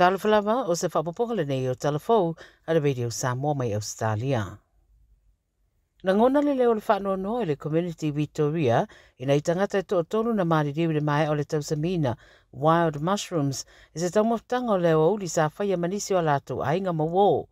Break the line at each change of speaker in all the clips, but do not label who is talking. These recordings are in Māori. Talofalava o se whapopoka le nei o talofou a le Radio Samoa mai Australia. Na ngona le leo le whanua noa i le Community Victoria i nei tangata e tō tonu na maari riwi le mai o le tausamina Wild Mushrooms i se tamuatanga o leo au li sa whaia manisi o lātou ainga mawoa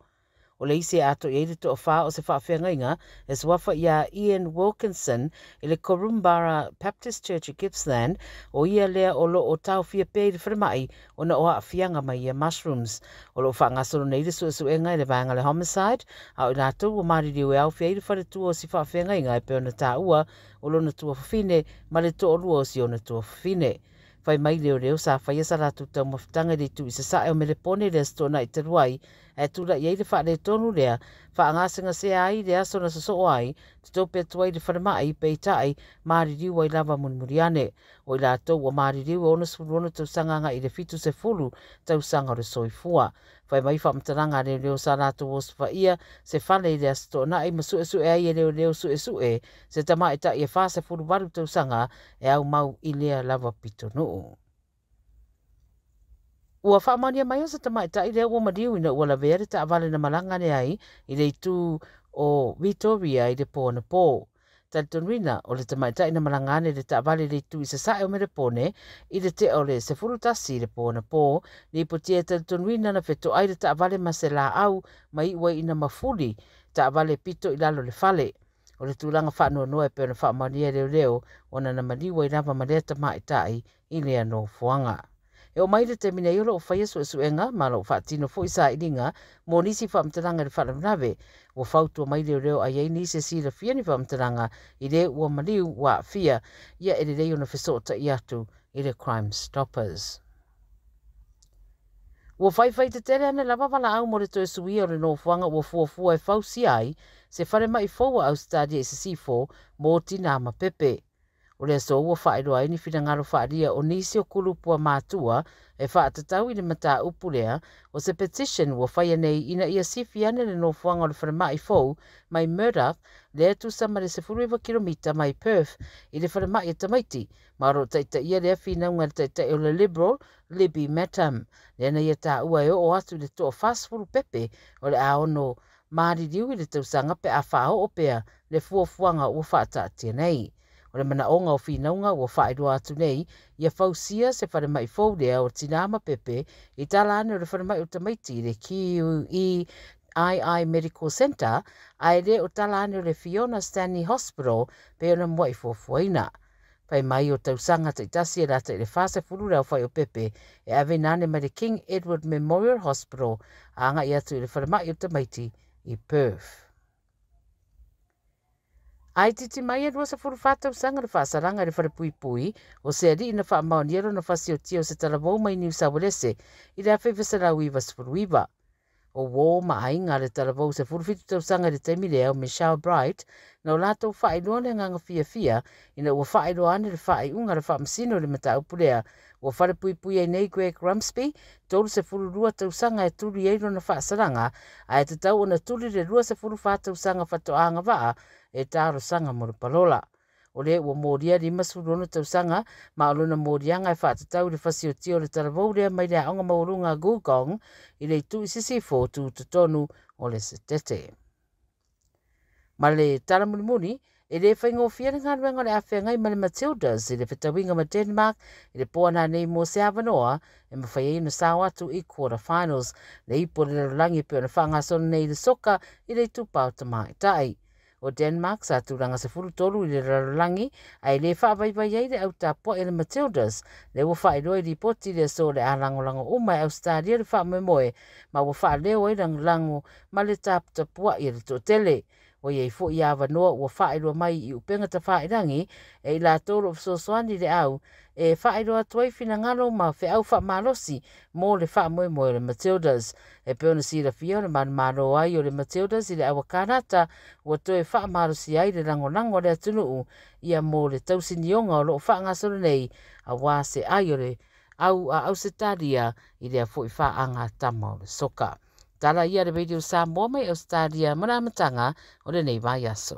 o le ise ato i eiri to fa o se fa fe nga e se wafa ia Ian Wilkinson i le Korumbara Baptist Church i Gippsland o ia lea o lo o tau fia peiri mai o na oa a fia mai ia mushrooms o lo fa nga soro nei su e su e nga i le vanga le homicide a o i lātou o mari riu e au fia iri whare e tua o si fa fe nga i pe o na ta ua o lo na tua fine ma le to o lua o si o na tua fine fai mai leo reo sa fai asa ratu tau mawhitanga re tu isa sae o mele pone rea stona i te ruai e tura i eire whaare tonu rea wha a se ai rea sona sa soo ai te tau pia tuai re whare mai pei tae maari riu ai lava munmuriane o i la tau o maari riu e ona sfuruona tau sanganga i re fitu se fulu tau sanga re soifua fai mai fa mtanga le leo sana to was fa ia se fale dia asto na i masu esu e ai leo leo su esu e se tama e ta ia fa se furu baru tau sanga e au mau i lea lava pito no Ua wha mania mai asa tama e ta i lea ua madiu ina ua lavea re ta avale na malanga ne ai i le tu o Vitoria i le pōna pōu talitonuina o le tamaita ina malanga ane le taavale le tu isa sae o mere pone i le te o le se furutasi le pone po ni ipotia talitonuina na feto ai le taavale ma se la au ma i ua ina ta taavale pito i lalo le fale o le tūlanga whanua noa e pēna whaamania e reo leo o na maliwa i lava malea tamaitai i lea no fuanga e o mai le termina iolo o faia e suʻesuʻega ma lou faatino foʻi saʻiliga mo nisi faamatalaga i le faalavelave ua fautua mai leoleo ai ai nisi e fia ni faamatalaga i lē ua maliu ua aʻafia ia e lelei ona fesoʻotaʻi atu i le crime stoppers ua faifai tetele ana lava valaau mo le toe suia o le nofoaga ua fuafua e fausia ai se fale maʻi fou a ausitalia i 4 sifo mo tinā ma pepe o le aso ua faailoa ai ni finagalo faaalia o nisi o kulupua matua e faatatau i le mataupu lea o se petition ua faia nei ina ia sifi ana le nofoaga o le i fou mai murdoch lea tusa ma le sefuluiva kilomita mai perth i le falamaʻi e tamaiti ma o loo taʻitaʻia lea finauga le taʻitaʻi o le liberal libby matam lea na ia taʻua e o atu i le toa fasfulu pepe o le aono maliliu i le tausaga pe a faaoo pea le fuafuaga ua faataatia nei o le mana onga o whinaunga o whaeru atu nei, ia fausia se wharemai fōrea o tinama pepe i tala ane o le wharemai o tamaiti le QE II Medical Center, ai re o tala ane o le Fiona Stanley Hospital pe ona mua i fōfuaina. Pai mai o tausanga te itasi e rata i le whase furura o whai o pepe e ave nane mai le King Edward Memorial Hospital a anga i atu i le wharemai o tamaiti i Perth. Ai titi mai e ruasa furu fata usanga na whaasaranga le whare pui pui o se ari ina wha maoniero na whasio tia o se tala mai ni usawelese i rea fewe sarau iwa sifuru iwa o wō ma ai ngā re tala vau se furuwhitu tau sanga re te mire au Michelle Bright, nau lātou whae noa le nganga fia fia, ina o whae roa ane re whae unga re whae masino le mata au purea. Ua whare pui pui ei nei Greg Rumsby, tōru se furu rua tau sanga e turi eiro na whae saranga, a e te tau ona turi re rua se furu whae tau sanga whato aanga waa, e tāro sanga mura palola o le ua moria lima sulona tausaga ma o lona moriaga e faatatau re le fasioti o le re lea mai le aʻoga maualuga gugong i le itu isisi fotutotonu o le setete ma le talamunimuni e lē faigofia le galuega o le afeagai ma le matildas i le fetauiga ma denmark i le po ana nei mo se avanoa e mafai ai e na sao atu i quarter finals le ipo o le lalolagi pe ona faagasona nei i le soka i le itupa o tamaitaʻi o Denmark sa tūranga se furu tolu i le rarolangi ai le wha vai vai ai le au tā po e le Matildas le wha i roi ripoti le so le alangolango umai e au stadia le wha memoe ma wha leo i rangolango ma le tāpta pua i le tōtele o ye fo ia va noa wa fa mai i upenga ta fa irangi e la tor of so swani au e fa ilo fina ngalo ma fe au fa malosi mo le fa moe moe le Matildas e peona si la fia le man maro ai o le Matildas i le awa kanata wa toe fa malosi ai re rango nango le atunu u ia mo le tau sinionga o lo fa ngasoro nei a wa se ai o le au a au se tadia i le a fo anga tamau le Soka. dala iya de video sa mo me australia mana matanga ore nei ba yaso